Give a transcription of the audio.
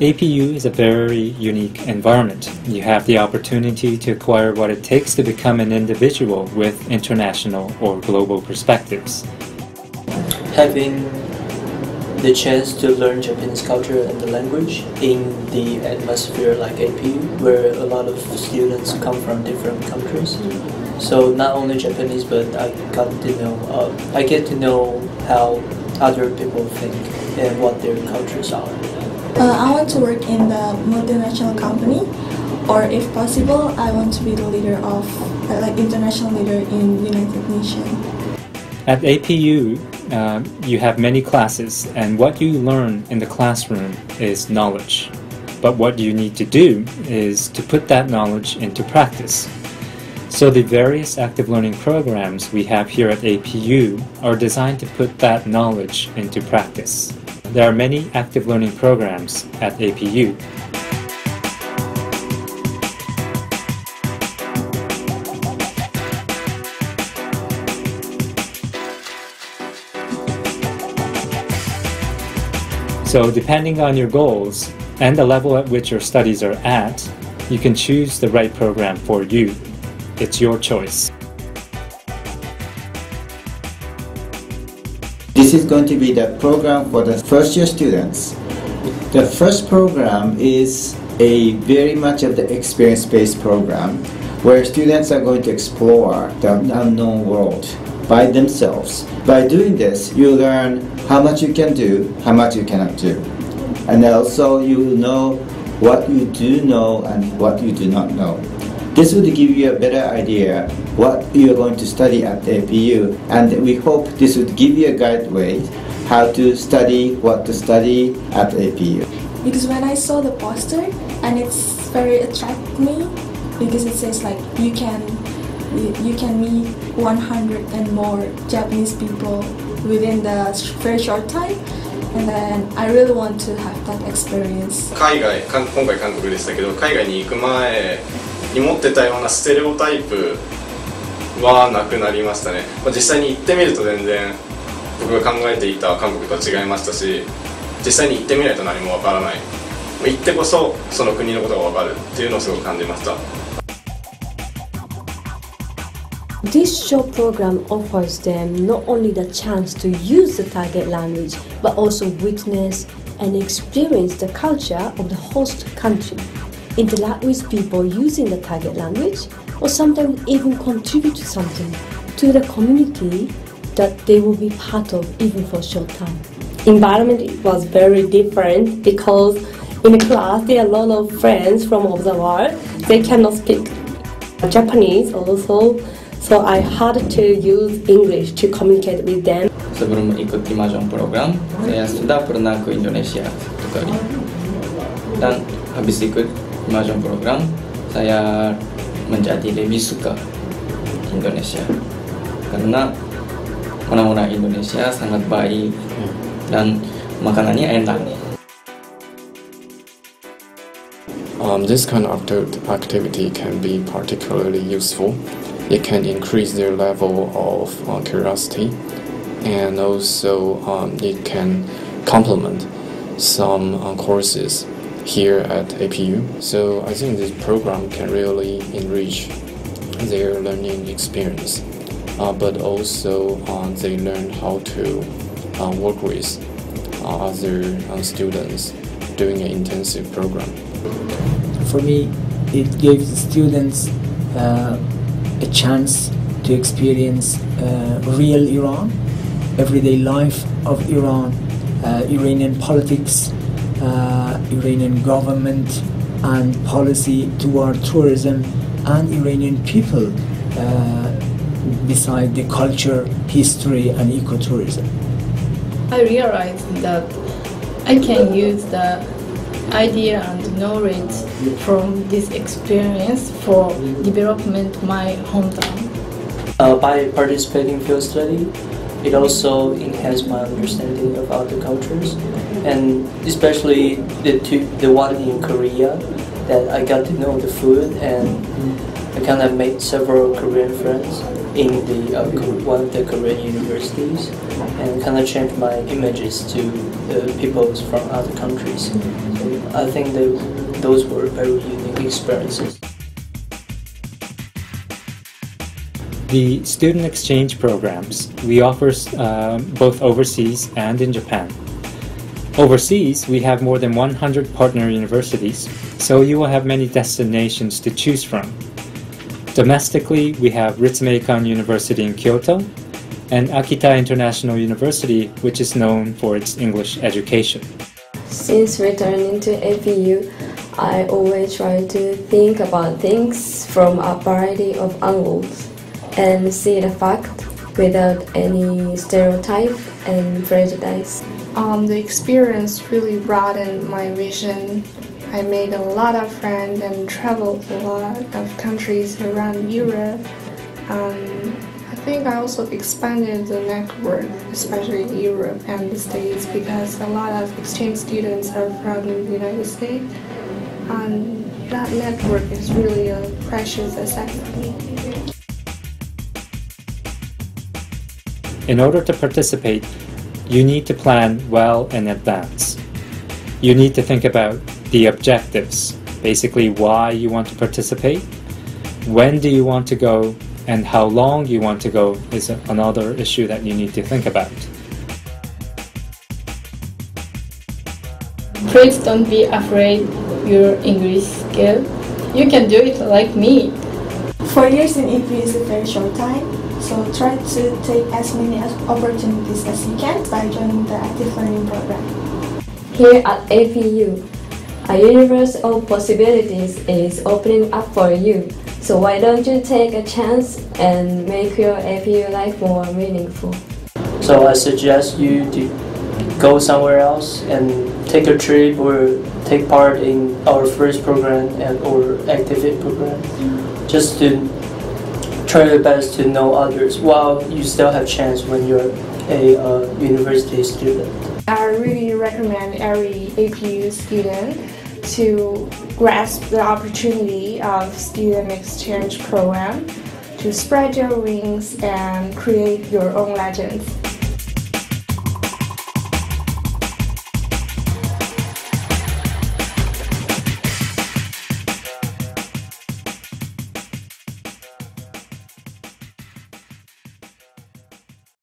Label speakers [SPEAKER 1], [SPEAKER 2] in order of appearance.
[SPEAKER 1] APU is a very unique environment. You have the opportunity to acquire what it takes to become an individual with international or global perspectives.
[SPEAKER 2] Having the chance to learn Japanese culture and the language in the atmosphere like APU, where a lot of students come from different countries. So not only Japanese, but I got to know, uh, I get to know how other people think and what their cultures are.
[SPEAKER 3] Uh, I want to work in the multinational company, or if possible, I want to be the leader of, uh, like international leader in United Nations.
[SPEAKER 1] At APU, uh, you have many classes, and what you learn in the classroom is knowledge. But what you need to do is to put that knowledge into practice. So the various active learning programs we have here at APU are designed to put that knowledge into practice. There are many active learning programs at APU. So depending on your goals and the level at which your studies are at, you can choose the right program for you. It's your choice.
[SPEAKER 4] This is going to be the program for the first year students. The first program is a very much of the experience-based program where students are going to explore the unknown world by themselves. By doing this, you learn how much you can do, how much you cannot do. And also you will know what you do know and what you do not know. This would give you a better idea what you are going to study at the APU and we hope this would give you a guideway how to study, what to study at the APU.
[SPEAKER 3] Because when I saw the poster and it's very attract me because it says like you can you, you can meet 100 and more Japanese people within the very short time and then I really want to have that experience.
[SPEAKER 5] 海外かん今回韓国でしたけど海外に行く前 に持ってたようなステレオタイプはなくなりましたね、まあ、実際に行ってみると全然僕が考えていた韓国とは違いましたし実際に行ってみないと何もわからない行ってこそその国のことがわかるっていうのをすごく感じました
[SPEAKER 6] This short program offers them not only the chance to use the target language, but also witness and experience the culture of the host country, interact with people using the target language, or sometimes even contribute to something to the community that they will be part of even for a short time.
[SPEAKER 7] environment was very different because in the class there are a lot of friends from all the world. They cannot speak Japanese also, so I had to use English to communicate with them.
[SPEAKER 8] Sebelum ikut Immersion program, saya sudah pernah ke Indonesia satu kali. Dan habis ikut Imazon program, saya menjadi lebih suka Indonesia. Karena orang-orang Indonesia sangat baik dan makanannya enak.
[SPEAKER 9] Um, this kind of acti- activity can be particularly useful. It can increase their level of uh, curiosity, and also um, it can complement some uh, courses here at APU. So I think this program can really enrich their learning experience, uh, but also uh, they learn how to uh, work with uh, other uh, students during an intensive program.
[SPEAKER 10] For me, it gives students uh, a chance to experience real Iran, everyday life of Iran, Iranian politics, uh, Iranian government and policy toward tourism, and Iranian people uh, beside the culture, history, and ecotourism.
[SPEAKER 11] I realized that I can use the idea and knowledge from this experience for development my hometown.
[SPEAKER 2] Uh, by participating field study, it also enhanced my understanding of other cultures, and especially the two, the one in Korea, that I got to know the food and I kind of made several Korean friends in the uh, one of the Korean universities, and kind of changed my images to uh, people from other countries. So I think that those were very unique experiences.
[SPEAKER 1] The student exchange programs we offer uh, both overseas and in Japan. Overseas, we have more than 100 partner universities, so you will have many destinations to choose from. Domestically, we have Ritsumeikan University in Kyoto and Akita International University, which is known for its English education.
[SPEAKER 6] Since returning to APU, I always try to think about things from a variety of angles and see the fact without any stereotype and prejudice.
[SPEAKER 12] Um, the experience really broadened my vision. I made a lot of friends and traveled a lot of countries around Europe. Um, I think I also expanded the network, especially in Europe and the States, because a lot of exchange students are from the United States. And that network is really a precious asset for me.
[SPEAKER 1] In order to participate, you need to plan well in advance. You need to think about the objectives, basically why you want to participate, when do you want to go, and how long you want to go is another issue that you need to think about.
[SPEAKER 11] Please don't be afraid your English skill. You can do it like me.
[SPEAKER 3] Four years in EP is a very short time, so try to take as many opportunities as you can by joining the active learning program.
[SPEAKER 6] Here at APU, a universe of possibilities is opening up for you. So why don't you take a chance and make your APU life more meaningful?
[SPEAKER 2] So I suggest you to go somewhere else and take a trip or take part in our first program and or activate program just to try your best to know others while you still have chance when you're a uh, university student.
[SPEAKER 12] I really recommend every APU student to grasp the opportunity of student exchange program to spread your wings and create your own legends.